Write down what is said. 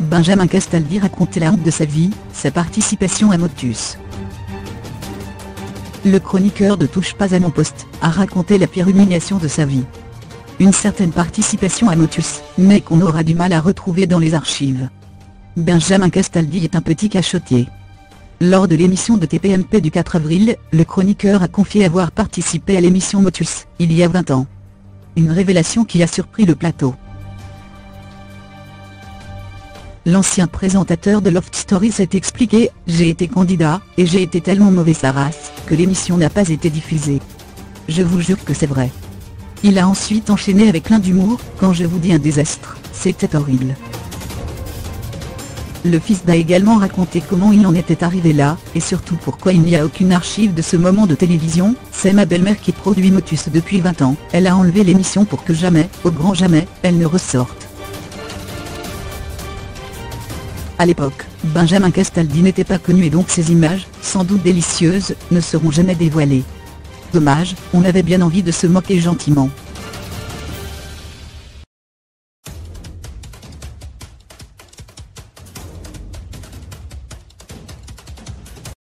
Benjamin Castaldi racontait la honte de sa vie, sa participation à Motus. Le chroniqueur de Touche pas à mon poste, a raconté la pire humiliation de sa vie. Une certaine participation à Motus, mais qu'on aura du mal à retrouver dans les archives. Benjamin Castaldi est un petit cachotier. Lors de l'émission de TPMP du 4 avril, le chroniqueur a confié avoir participé à l'émission Motus, il y a 20 ans. Une révélation qui a surpris le plateau. L'ancien présentateur de Loft Story s'est expliqué, j'ai été candidat, et j'ai été tellement mauvais sa race, que l'émission n'a pas été diffusée. Je vous jure que c'est vrai. Il a ensuite enchaîné avec l'un d'humour, quand je vous dis un désastre, c'était horrible. Le fils d'a également raconté comment il en était arrivé là, et surtout pourquoi il n'y a aucune archive de ce moment de télévision, c'est ma belle-mère qui produit Motus depuis 20 ans, elle a enlevé l'émission pour que jamais, au grand jamais, elle ne ressorte. À l'époque, Benjamin Castaldi n'était pas connu et donc ces images, sans doute délicieuses, ne seront jamais dévoilées. Dommage, on avait bien envie de se moquer gentiment.